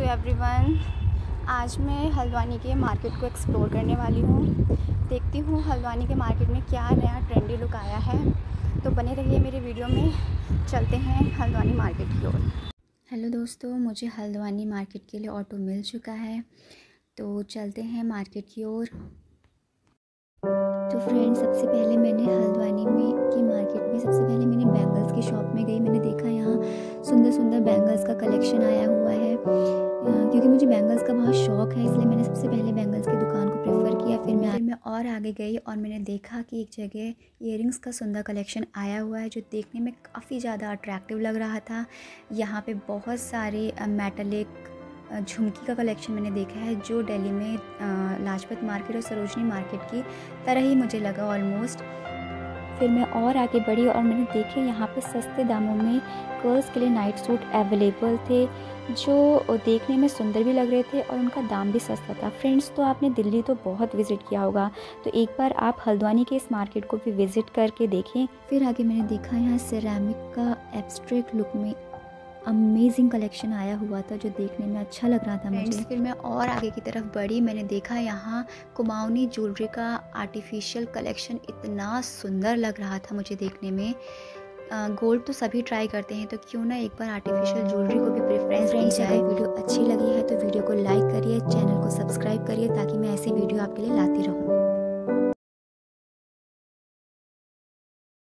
To everyone आज मैं हल्द्वानी के मार्केट को एक्सप्लोर करने वाली हूँ। देखती हूँ हल्द्वानी के मार्केट में क्या नया ट्रेंडी लुक आया है। तो बने रहिए मेरे वीडियो में। चलते हैं हल्द्वानी मार्केट की ओर। हेलो दोस्तों, मुझे हल्द्वानी मार्केट के लिए ऑटो मिल चुका है। तो चलते हैं मार्केट की ओर। तो फ्रेंड सबसे पहले मैंने हल्द्वानी में की मार्केट में, सबसे पहले मैंने बैंगल्स की शॉप में गई। मैंने देखा यहाँ सुंदर सुंदर बैंगल्स का कलेक्शन आया हुआ है। क्योंकि मुझे बैंगल्स का बहुत शौक़ है, इसलिए मैंने सबसे पहले बैंगल्स की दुकान को प्रेफर किया, फिर मैं मैं और आगे गई और मैंने देखा कि एक जगह इयरिंग्स का सुंदर कलेक्शन आया हुआ है, जो देखने में काफ़ी ज़्यादा अट्रैक्टिव लग रहा था। यहाँ पे बहुत सारे मेटलिक झुमकी का कलेक्शन मैंने देखा है, जो दिल्ली में लाजपत मार्केट और सरोजनी मार्केट की तरह ही मुझे लगा ऑलमोस्ट फिर मैं और आगे बढ़ी और मैंने देखे यहाँ पे सस्ते दामों में गर्ल्स के लिए नाइट सूट अवेलेबल थे, जो देखने में सुंदर भी लग रहे थे और उनका दाम भी सस्ता था। फ्रेंड्स तो आपने दिल्ली तो बहुत विज़िट किया होगा तो एक बार आप हल्द्वानी के इस मार्केट को भी विज़िट करके देखें। फिर आगे मैंने देखा यहाँ सिरामिक का एब्स्ट्रैक्ट लुक में अमेजिंग कलेक्शन आया हुआ था जो देखने में अच्छा लग रहा था मुझे। फिर मैं और आगे की तरफ़ बढ़ी। मैंने देखा यहाँ कुमाऊनी ज्वेलरी का आर्टिफिशियल कलेक्शन इतना सुंदर लग रहा था मुझे देखने में। गोल्ड तो सभी ट्राई करते हैं तो क्यों ना एक बार आर्टिफिशियल ज्वेलरी को भी प्रेफरेंस दी जाए। वीडियो अच्छी लगी है तो वीडियो को लाइक करिए चैनल को सब्सक्राइब करिए ताकि मैं ऐसी वीडियो आपके लिए लाती रहूँ।